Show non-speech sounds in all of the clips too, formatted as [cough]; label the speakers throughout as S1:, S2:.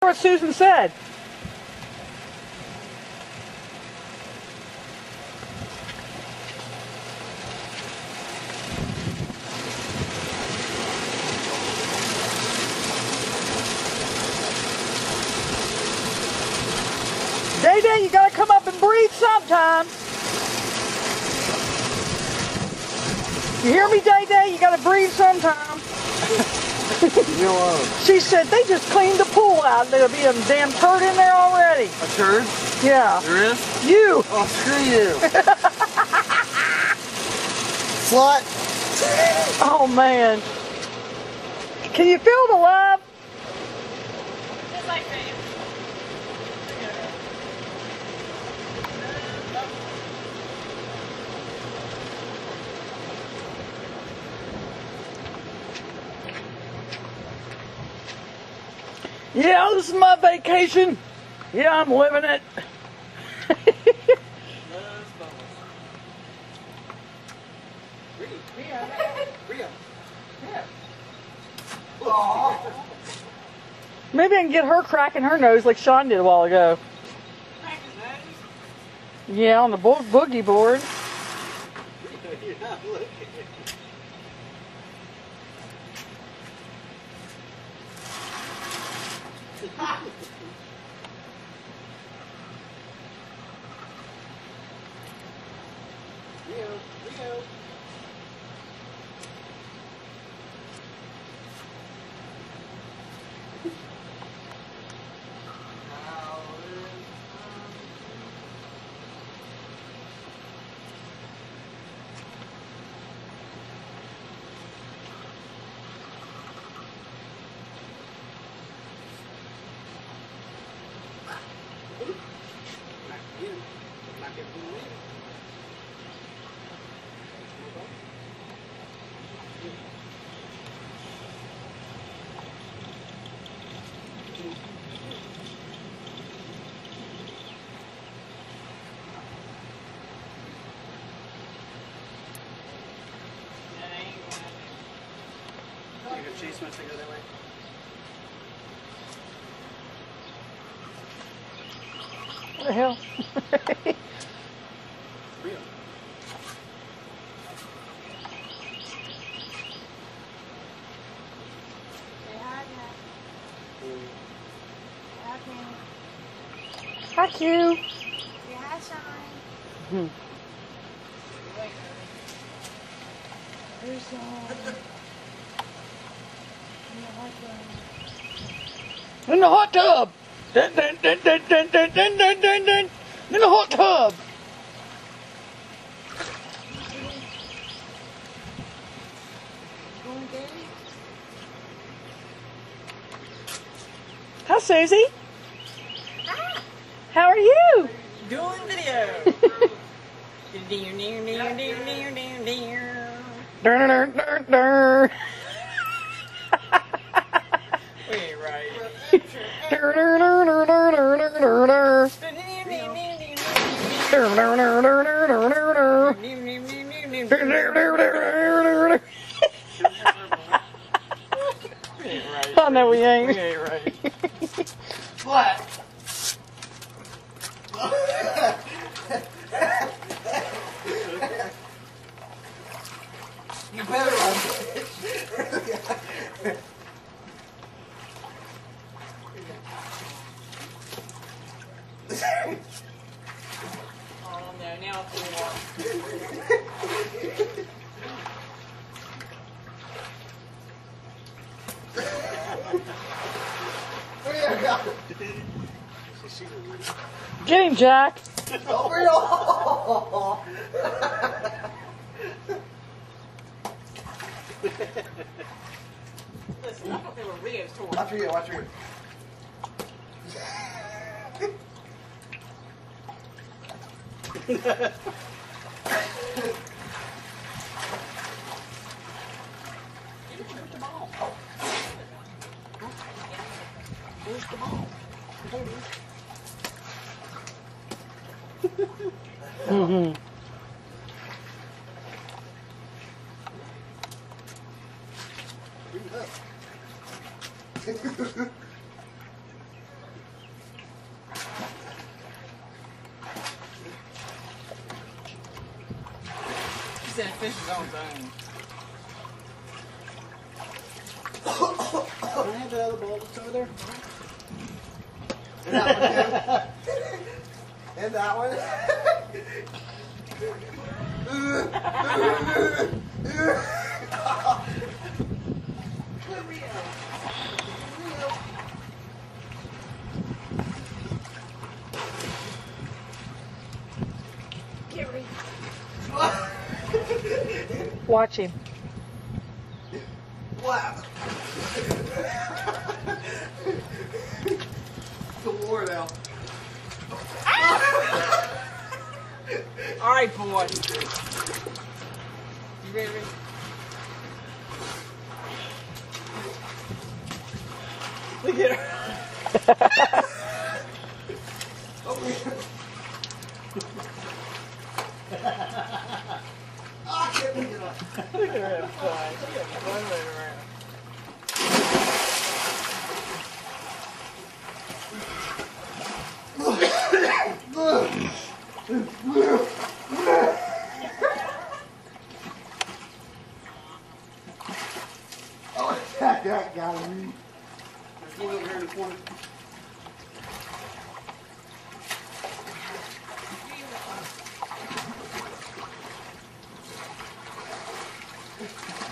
S1: what Susan said. She said they just cleaned the pool out. There'll be a damn turd in there already.
S2: a turd?
S1: Yeah.
S2: There is?
S1: You.
S2: Oh, screw you. [laughs] Slut. [laughs]
S1: Oh man. Can you feel the love? Yeah, this is my vacation. Yeah, I'm living it. [laughs] Maybe I can get her cracking her nose like Sean did a while ago.
S3: Crack his nose.
S1: Yeah, on the bo- boogie board. [laughs]
S2: Chase wants to go that way.
S1: What the hell?
S2: Real.
S3: Hi,
S1: Q.
S3: Yeah, hi, Sean.
S1: Hmm.
S3: Where's Sean? In the hot room.
S1: In the hot tub. Dun, dun, dun, dun, dun, dun, dun, dun, dun. In the hot tub. Hi, Susie.
S3: Ah!
S1: How are you?
S3: Doing video. Dear, dear, dear, dear, dear, dear,
S1: I know
S3: we ain't. We ain't right.
S2: what?
S1: Get him, Jack.
S2: Over your
S3: Listen, I thought they were Rio's toys.
S2: Watch Rio, watch [laughs] Where's the ball? There it is.
S1: mm-hmm.
S3: he said fish is on time.
S4: Can I have that other ball that's over there?
S2: And that one too. and that one.
S1: Watch him.
S2: Wow. The now. [laughs]
S3: All right, boy. You ready? ready? Look at her.
S2: I can't it up.
S3: Look at her have fun. She got fun running around.
S2: Oh, that got, got me.
S4: There's one over here in the corner.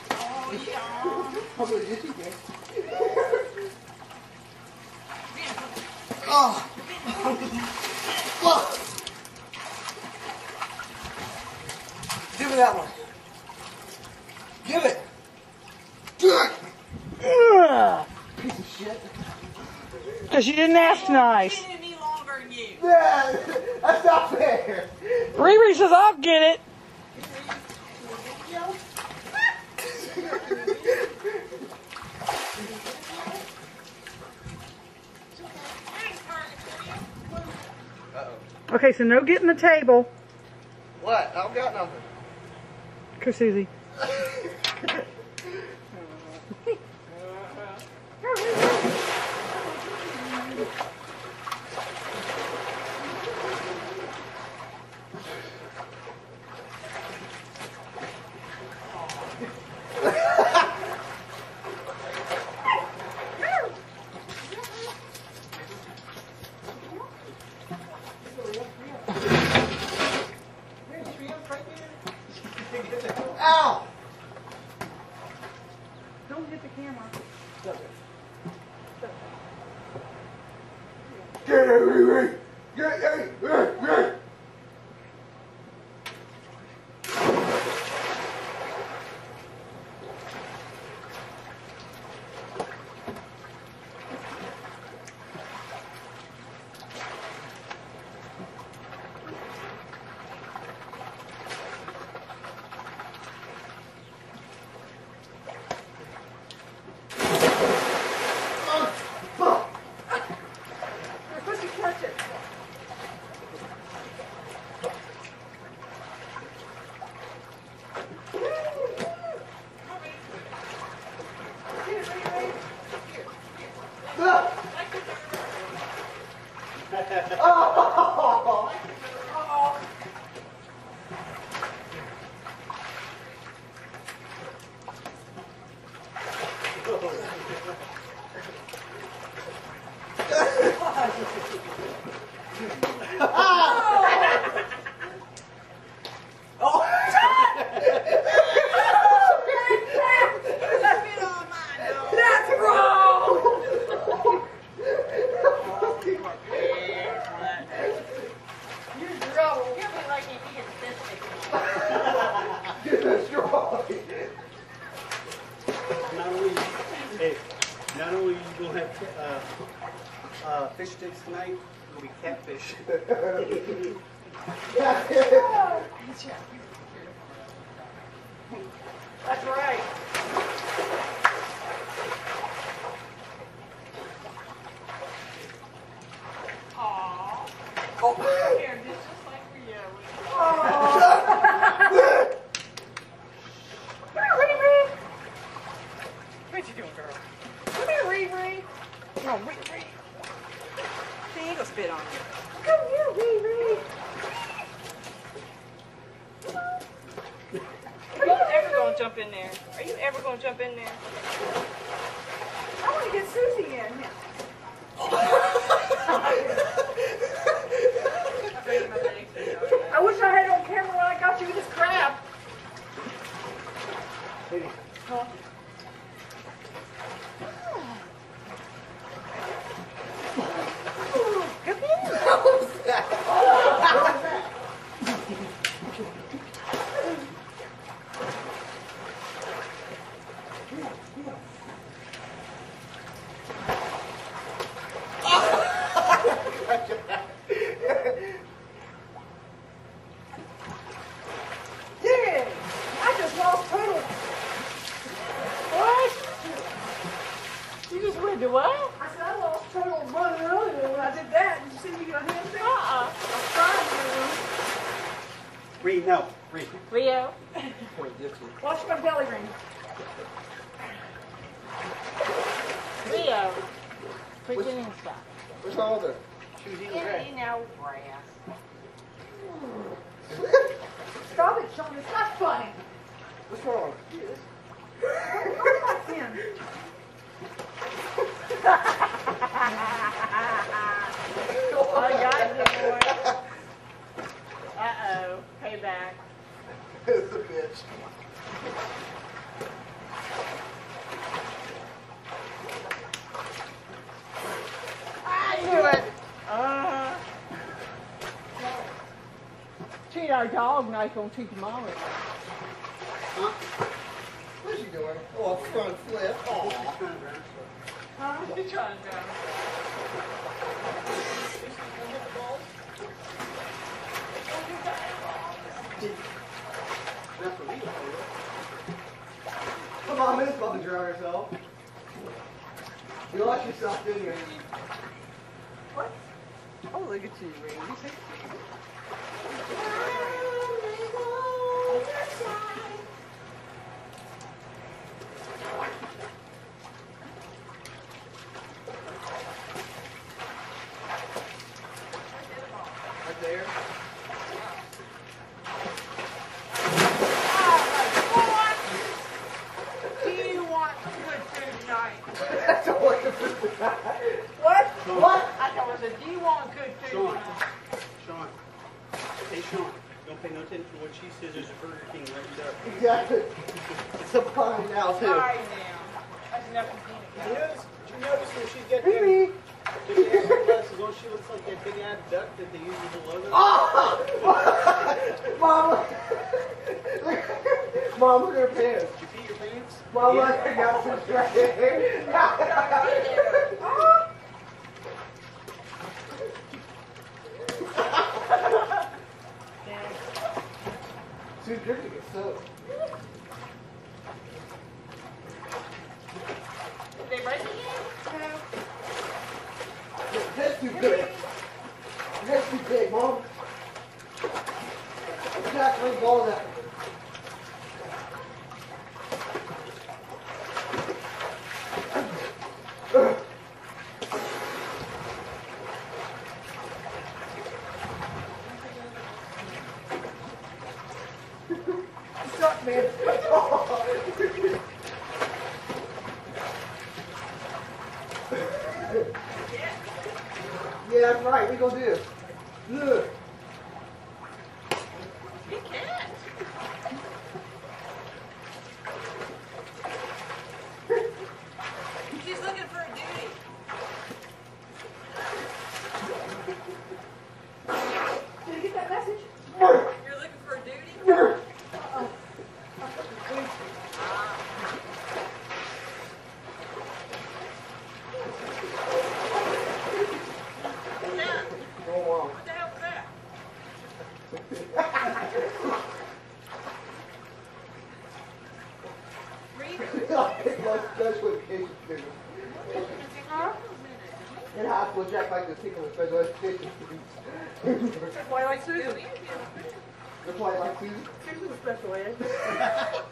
S2: Probably hit you again. Oh. Give me that one. Give it. Piece of shit.
S1: Because you didn't ask nice.
S3: Been any longer than you.
S2: Yeah, that's not fair.
S1: Riri says, I'll get it. Okay, so no getting the table.
S2: What? I don't got nothing.
S1: Come, [laughs] Susie.
S2: Ow!
S1: Don't hit the camera.
S2: Get it, Riri. Get it, Riri.
S1: That's wrong!
S2: Get this straw.
S4: Not only, you gonna have uh, uh, fish sticks tonight, you'll be catfish. [laughs]
S1: That's right.
S3: Here, just just like we uh, What you doing, girl? Come here, Riri. Come on, Riri. She ain't gonna spit on you. Come here, Riri. gonna jump in there? Are you ever gonna jump in there? I want to get Susie in here. I wish I had it on camera when I got you this crab. Huh? Ooh, Come in. Dang! I just lost total. What? You just went to what? I said I lost total money earlier when I did that. Did you see me go hand thing? Uh-uh. I'm trying to.
S4: Reed, no. Reed.
S3: Rio.
S4: Wait, this one.
S3: Wash my belly ring. Rio. Freaking stop.
S2: What's wrong with her?
S4: She was
S3: You
S4: grass.
S3: Stop it, Sean. It's not funny.
S2: What's wrong?
S3: Where's [laughs] my? I got you, boy. Uh-oh. Payback.
S2: It's a bitch.
S3: I knew it. Uh-huh. Treat our dog nice, gonna treat the mama.
S2: What's she doing? Oh, front flip. Oh.
S3: Huh? She's trying to go.
S4: That's what we do.
S2: Come on, Miss to drown herself. You lost yourself, didn't you?
S3: What? Oh, look at you, Ray. You think-
S2: Right there.
S3: Do you want
S2: do.
S3: What?
S2: What?
S3: I told her, I said, do you good
S4: Sean. Sean. Hey, Sean. Don't pay no attention to what she says. There's a Burger King right there.
S2: Exactly. It's a pine now, too.
S3: Right now. That's enough of peanut butter.
S4: did you notice when she's got them, she glasses on, she looks like that big ass duck that they use as a logo?
S2: Oh! Look at her pants.
S4: Did you pee your pants?
S2: Mom,
S4: Yeah.
S2: look, I got some right here. Dude, you're gonna get soaked.
S3: Did they break it yet?
S2: That's too big. That's too big, Mom. Exactly, ball that. Suck, man. Yeah, that's right. We gonna do. Look.
S3: You can't. She's looking for a duty. Did you get that message? You're looking for a duty? What's that?
S2: Go on.
S3: What the hell was that? Read it.
S2: special education students.
S3: Huh?
S2: In high school, Jack liked to take them to special education students.
S3: That's why I like Susan.
S2: That's why I like to.
S3: Susan's special ed. [laughs]